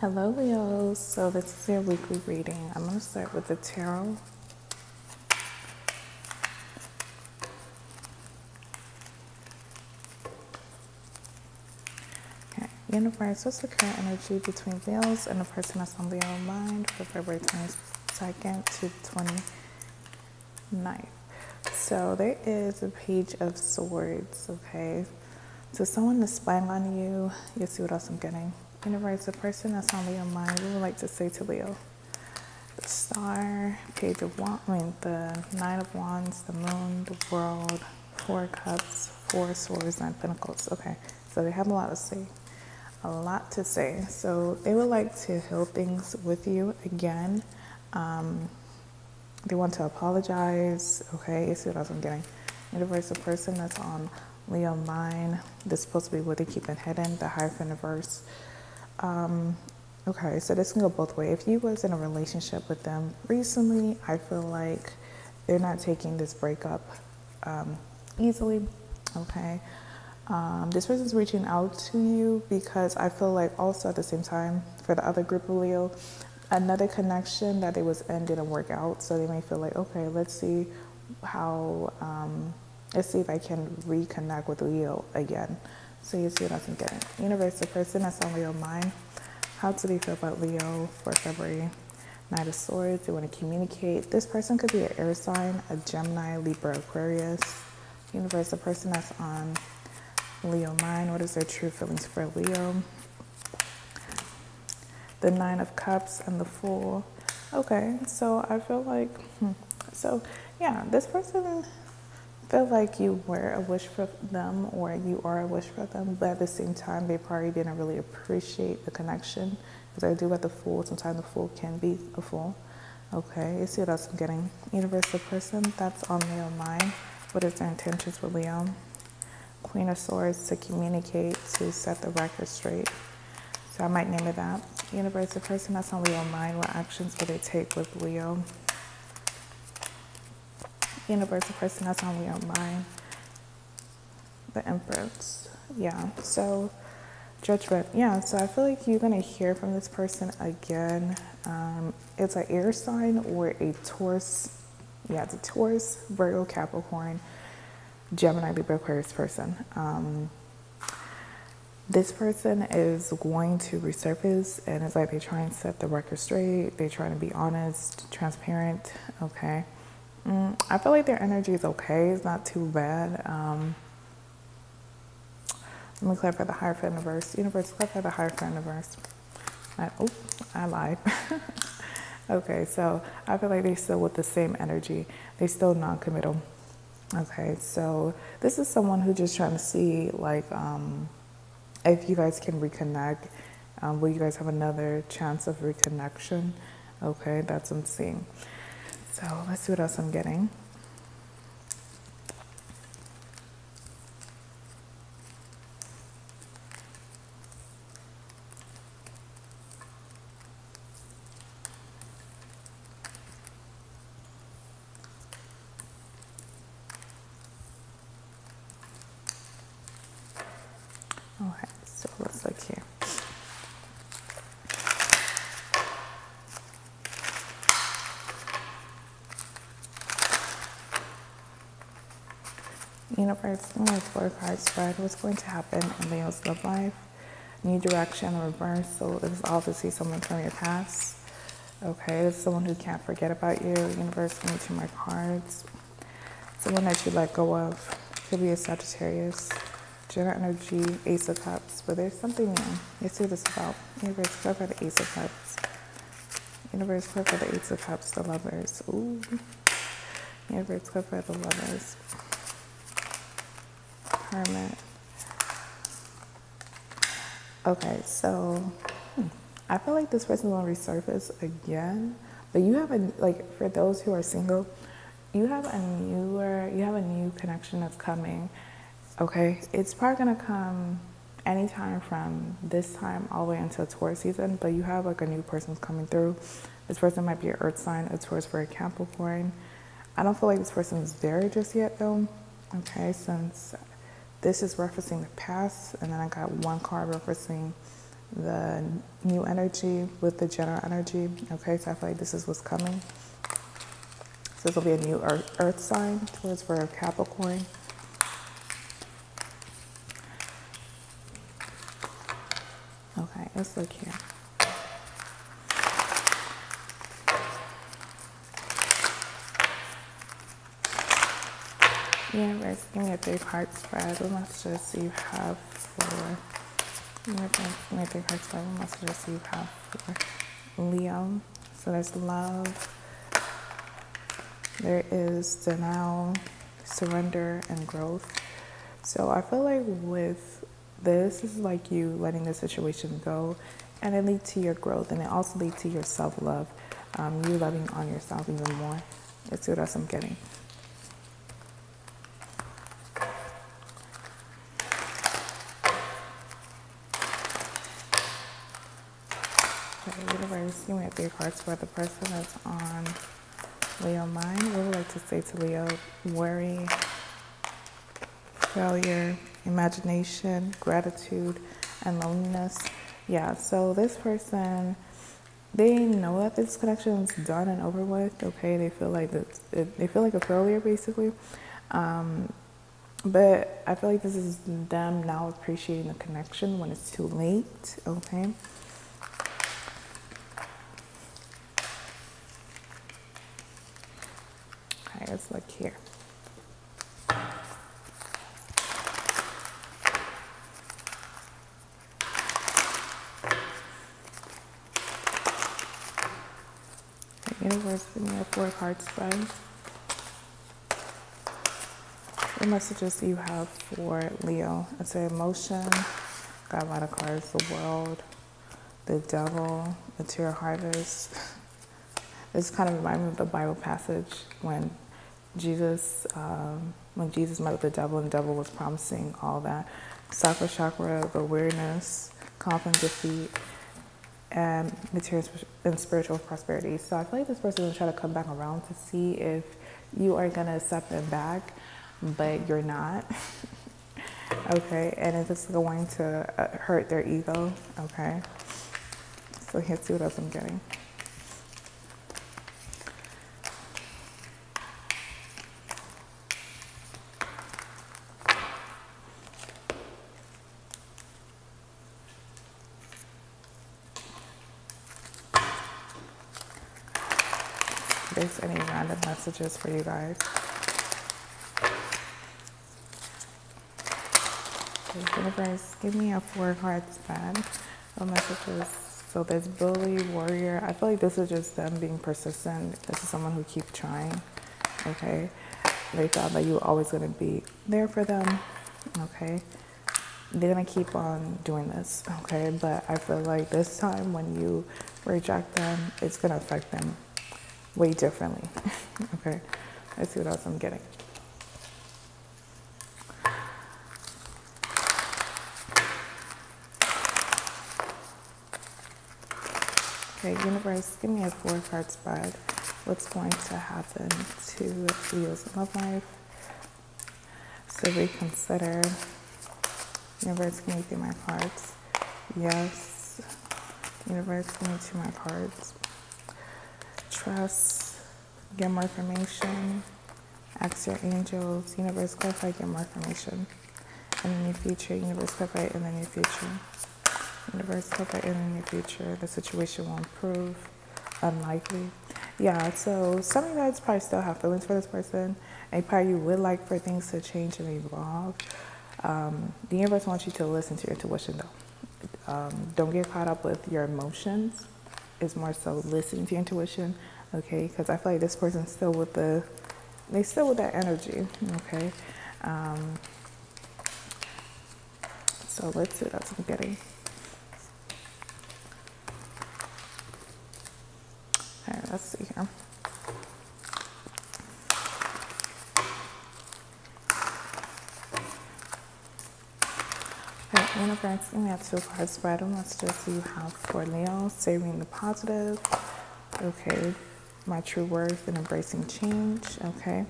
Hello, Leo. So, this is your weekly reading. I'm going to start with the tarot. Okay. Universe, what's the current energy between Leos and the person that's on Leo mind for February 22nd to 29th? So, there is a page of swords, okay? So, someone is spying on you. You'll see what else I'm getting. Universe, the person that's on Leo mind, we would like to say to Leo. The star, page of wands, I mean the nine of wands, the moon, the world, four cups, four swords, nine pentacles. Okay, so they have a lot to say. A lot to say. So they would like to heal things with you again. Um, they want to apologize. Okay, you see what I'm getting. Universe, the person that's on Leo mind, this is supposed to be what they keep it hidden, the Hierophant verse. Um, okay, so this can go both ways. If you was in a relationship with them recently, I feel like they're not taking this breakup um, easily. Okay. Um, this person's reaching out to you because I feel like also at the same time for the other group of Leo, another connection that they was in didn't work out. So they may feel like, okay, let's see how, um, let's see if I can reconnect with Leo again. So you see what I'm getting. Universe, the person that's on Leo mind. How do they feel about Leo for February? Knight of Swords. They want to communicate. This person could be an air sign, a Gemini, Libra, Aquarius. Universe, the person that's on Leo mind. What is their true feelings for Leo? The Nine of Cups and the Fool. Okay, so I feel like, hmm, so yeah, this person feel like you were a wish for them or you are a wish for them, but at the same time, they probably didn't really appreciate the connection. Because I do at the fool, sometimes the fool can be a fool. Okay, you see what else I'm getting? Universal person, that's on Leo mind. What is their intentions with Leo? Queen of Swords to communicate, to set the record straight. So I might name it that. Universal person, that's on Leo mind. What actions will they take with Leo? Universal person that's on your mind. The Empress. Yeah. So judgment. Yeah. So I feel like you're gonna hear from this person again. Um, it's an air sign or a Taurus. Yeah, it's a Taurus, Virgo, Capricorn, Gemini, Libra, Aquarius person. Um, this person is going to resurface and it's like they try and set the record straight. They try to be honest, transparent. Okay. Mm, I feel like their energy is okay. It's not too bad. Um, let me clarify the Hierophant universe. Universe, clarify the Hierophant universe. I, oh, I lied. okay, so I feel like they're still with the same energy. They're still non-committal. Okay, so this is someone who's just trying to see like um, if you guys can reconnect. Um, will you guys have another chance of reconnection? Okay, that's what I'm seeing. So let's see what else I'm getting. Okay, so let's look here. Universe, I'm four card spread. What's going to happen in Leo's love life? New direction, reverse. So this is obviously someone from your past. Okay, this is someone who can't forget about you. Universe, give me two more cards. Someone that you let go of. Could be a Sagittarius. General energy, Ace of Cups. But there's something new. Let's see this is about. Universe, clear for the Ace of Cups. Universe, clear for the Ace of Cups, the lovers. Ooh. Universe, clear for the lovers. Okay, so hmm, I feel like this person will resurface again, but you have a like for those who are single, you have a newer, you have a new connection that's coming. Okay, it's probably gonna come anytime from this time all the way until Taurus season, but you have like a new person coming through. This person might be an Earth sign, a Taurus for a Capricorn. I don't feel like this person is there just yet though. Okay, since this is referencing the past, and then I got one card referencing the new energy with the general energy. Okay, so I feel like this is what's coming. So this will be a new earth, earth sign Taurus for Capricorn. Okay, let's look here. Give me a big heart spread. What messages do you have for a big heart spread. What messages do you have for Leo? So there's love. There is denial, surrender, and growth. So I feel like with this, this is like you letting the situation go, and it leads to your growth, and it also leads to your self love. Um, you loving on yourself even more. Let's see what else I'm getting. Give me a three cards for the person that's on Leo mind. What would like to say to Leo? Worry, failure, imagination, gratitude, and loneliness. Yeah, so this person, they know that this connection is done and over with. Okay, they feel like it, they feel like a failure basically. Um, but I feel like this is them now appreciating the connection when it's too late. Okay. Let's look here. universe, give me a four card spread. What messages you have for Leo? It's an emotion. Got a lot of cards. The world, the devil, material harvest. This kind of reminds me of the Bible passage when Jesus, um, when Jesus met with the devil and the devil was promising all that. Sacral chakra, the awareness, confident defeat, and material and spiritual prosperity. So I feel like this person is trying to come back around to see if you are going to accept them back, but you're not. okay, and if it's going to uh, hurt their ego. Okay, so see what else I'm getting. Any random messages for you guys. Universe, give me a four card spread. No messages. So there's bully, warrior. I feel like this is just them being persistent. This is someone who keeps trying. Okay. They thought that you were always going to be there for them. Okay. They're going to keep on doing this. Okay. But I feel like this time when you reject them, it's going to affect them way differently. okay, let's see what else I'm getting. Okay, universe, give me a four card spread. What's going to happen to Leo's love life? So reconsider. Universe, give me through my cards. Yes. Universe, give me two my cards trust, get more information, ask your angels, universe clarify, get more information. In the near future, universe clarify in the near future. Universe clarify in the near future, the situation will improve, unlikely. Yeah, so some of you guys probably still have feelings for this person, and probably you would like for things to change and evolve. Um, the universe wants you to listen to your intuition though. Um, don't get caught up with your emotions. It's more so listening to your intuition okay? Because I feel like this person's still with the, they still with that energy, okay? Um, so let's see what else I'm getting. All right, let's see here. Okay, universe, give me a two card spread. Let's just see how for Leo, saving the positive. Okay, my true worth and embracing change. Okay.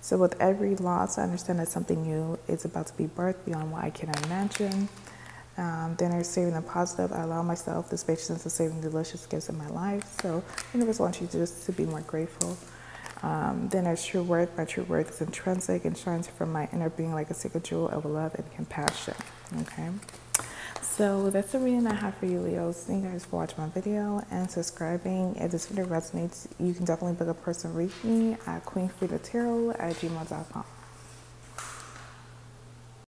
So, with every loss, I understand that something new is about to be birthed beyond what I can imagine. Um, then there's saving the positive. I allow myself the spaciousness of saving delicious gifts in my life. So universe wants you just to be more grateful. Um, then there's true worth. My true worth is intrinsic and shines from my inner being like a sacred jewel of love and compassion. Okay. So that's the reading I have for you, Leos. Thank you guys for watching my video and subscribing. If this video resonates, you can definitely book a personal reading at queenfredatarot at gmail.com.